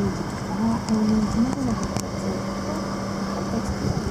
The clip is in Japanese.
いう時からこういう地元の方たち私たちが